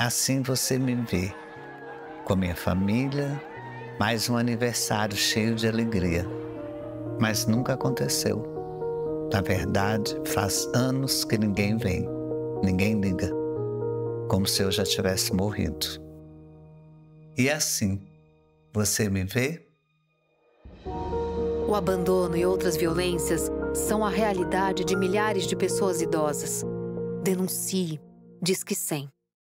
assim você me vê, com a minha família, mais um aniversário cheio de alegria. Mas nunca aconteceu. Na verdade, faz anos que ninguém vem, ninguém liga, como se eu já tivesse morrido. E é assim, você me vê? O abandono e outras violências são a realidade de milhares de pessoas idosas. Denuncie. Diz que 100.